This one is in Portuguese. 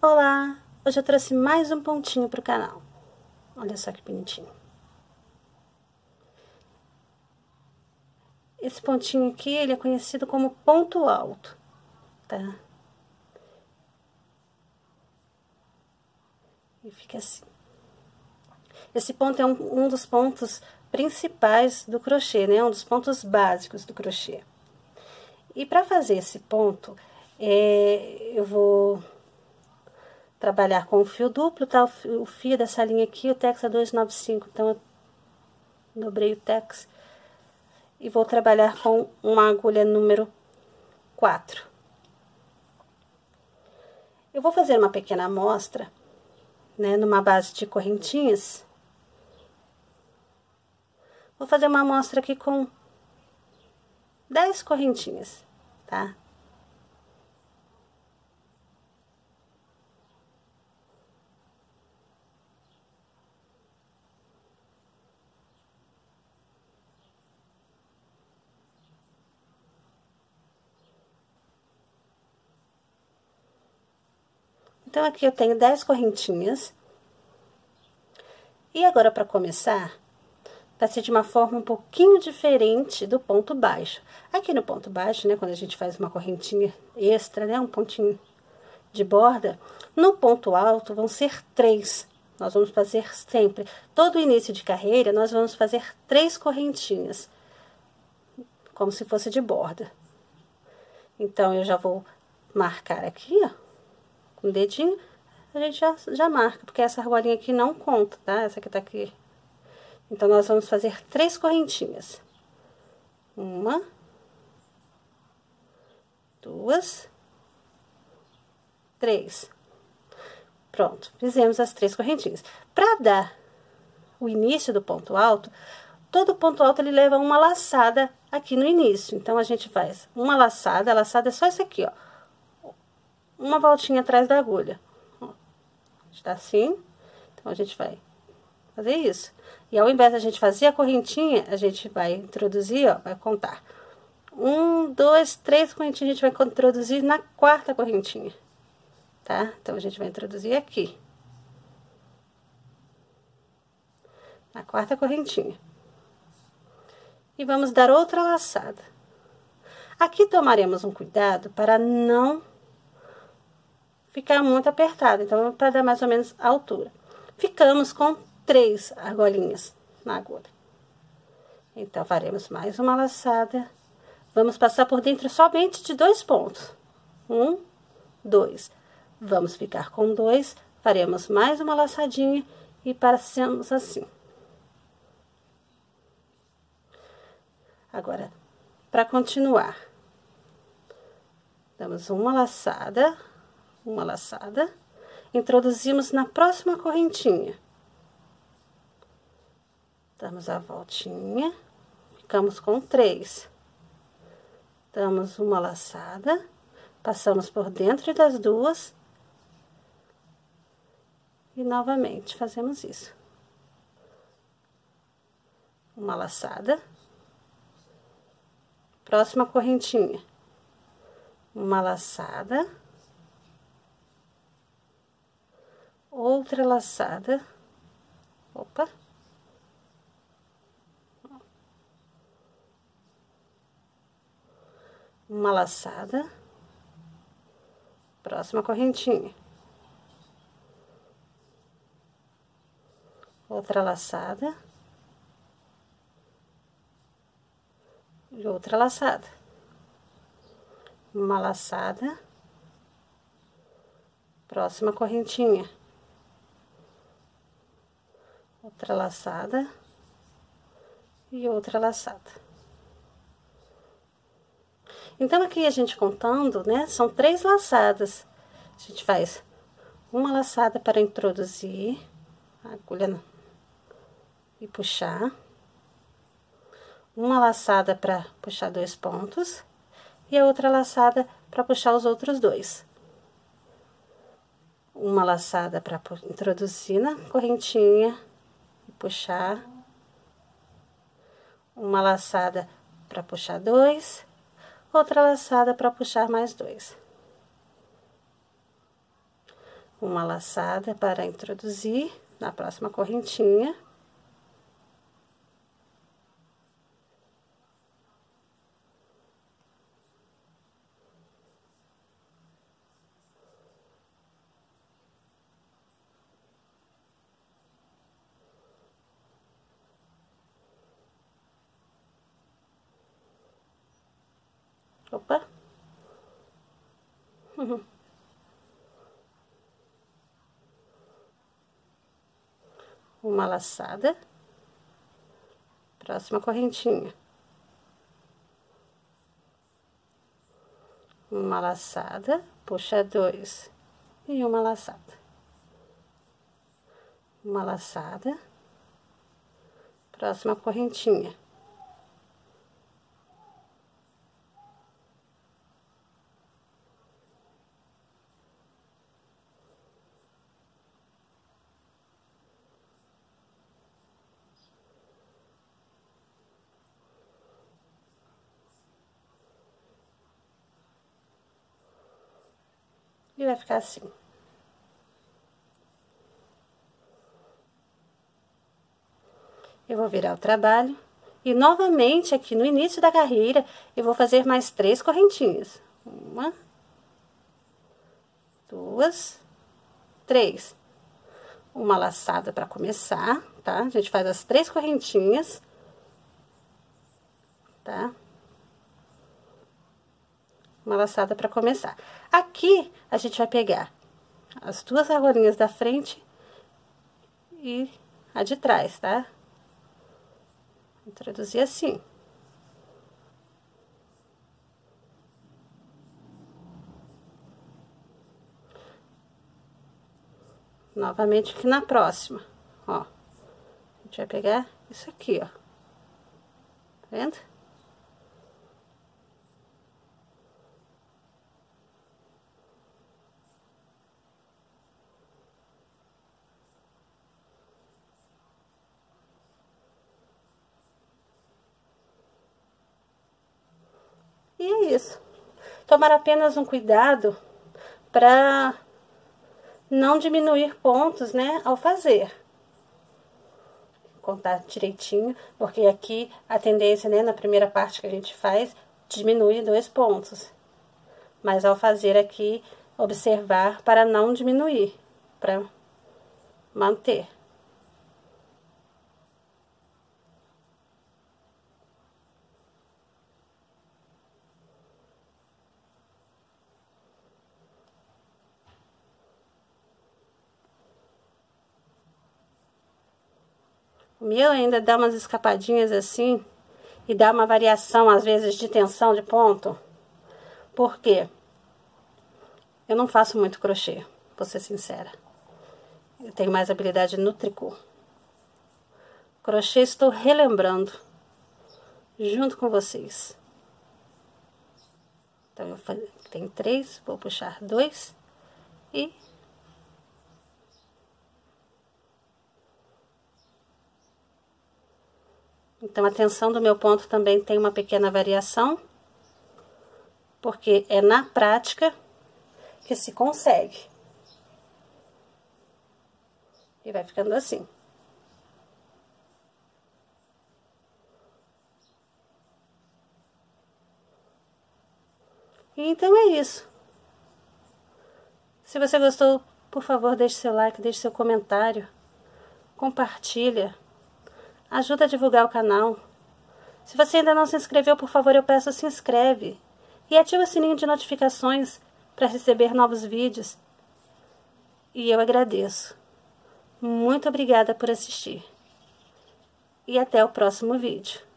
Olá! Hoje eu trouxe mais um pontinho para o canal. Olha só que bonitinho. Esse pontinho aqui, ele é conhecido como ponto alto, tá? E fica assim. Esse ponto é um, um dos pontos principais do crochê, né? Um dos pontos básicos do crochê. E para fazer esse ponto, é, eu vou trabalhar com o fio duplo, tá? O fio dessa linha aqui, o Tex é 295, então eu dobrei o Tex. E vou trabalhar com uma agulha número 4. Eu vou fazer uma pequena amostra, né, numa base de correntinhas. Vou fazer uma amostra aqui com 10 correntinhas, tá? Então, aqui eu tenho 10 correntinhas. E agora, para começar, vai ser de uma forma um pouquinho diferente do ponto baixo. Aqui no ponto baixo, né, quando a gente faz uma correntinha extra, né, um pontinho de borda, no ponto alto vão ser três. Nós vamos fazer sempre, todo início de carreira, nós vamos fazer três correntinhas, como se fosse de borda. Então, eu já vou marcar aqui, ó, com o dedinho, a gente já, já marca, porque essa argolinha aqui não conta, tá? Essa que tá aqui. Então, nós vamos fazer três correntinhas. Uma, duas, três. Pronto, fizemos as três correntinhas. Para dar o início do ponto alto, todo ponto alto ele leva uma laçada aqui no início. Então, a gente faz uma laçada, a laçada é só isso aqui, ó uma voltinha atrás da agulha. Ó, está assim, então a gente vai fazer isso. E ao invés da gente fazer a correntinha, a gente vai introduzir, ó, vai contar. Um, dois, três correntinhas, a gente vai introduzir na quarta correntinha, tá? Então, a gente vai introduzir aqui. Na quarta correntinha. E vamos dar outra laçada. Aqui tomaremos um cuidado para não ficar muito apertado, então para dar mais ou menos a altura. Ficamos com três argolinhas na agulha. Então, faremos mais uma laçada. Vamos passar por dentro somente de dois pontos. Um, dois. Vamos ficar com dois, faremos mais uma laçadinha e passamos assim. Agora, para continuar, damos uma laçada uma laçada, introduzimos na próxima correntinha. Damos a voltinha, ficamos com três. Damos uma laçada, passamos por dentro das duas e novamente fazemos isso. Uma laçada, próxima correntinha, uma laçada outra laçada. Opa. Uma laçada. Próxima correntinha. Outra laçada. E outra laçada. Uma laçada. Próxima correntinha outra laçada e outra laçada. Então, aqui a gente contando, né, são três laçadas. A gente faz uma laçada para introduzir a agulha e puxar. Uma laçada para puxar dois pontos e a outra laçada para puxar os outros dois. Uma laçada para introduzir na correntinha puxar, uma laçada para puxar dois, outra laçada para puxar mais dois. uma laçada para introduzir na próxima correntinha. Opa! Uma laçada. Próxima correntinha. Uma laçada, puxa dois. E uma laçada. Uma laçada. Próxima correntinha. E vai ficar assim. Eu vou virar o trabalho. E novamente, aqui no início da carreira, eu vou fazer mais três correntinhas. Uma, duas, três. Uma laçada para começar, tá? A gente faz as três correntinhas, tá? Uma laçada para começar. Aqui, a gente vai pegar as duas argolinhas da frente e a de trás, tá? Introduzir assim. Novamente aqui na próxima, ó. A gente vai pegar isso aqui, ó. Tá vendo? E é isso. Tomar apenas um cuidado para não diminuir pontos, né, ao fazer. Contar direitinho, porque aqui a tendência, né, na primeira parte que a gente faz, diminui dois pontos. Mas ao fazer aqui, observar para não diminuir, para manter. O meu ainda dá umas escapadinhas assim e dá uma variação, às vezes, de tensão de ponto. Por quê? Eu não faço muito crochê, vou ser sincera. Eu tenho mais habilidade no tricô. Crochê estou relembrando junto com vocês. Então, eu tenho três, vou puxar dois e Então, a tensão do meu ponto também tem uma pequena variação, porque é na prática que se consegue. E vai ficando assim. Então é isso. Se você gostou, por favor, deixe seu like, deixe seu comentário, compartilha ajuda a divulgar o canal. Se você ainda não se inscreveu, por favor, eu peço se inscreve e ativa o sininho de notificações para receber novos vídeos. E eu agradeço. Muito obrigada por assistir. E até o próximo vídeo.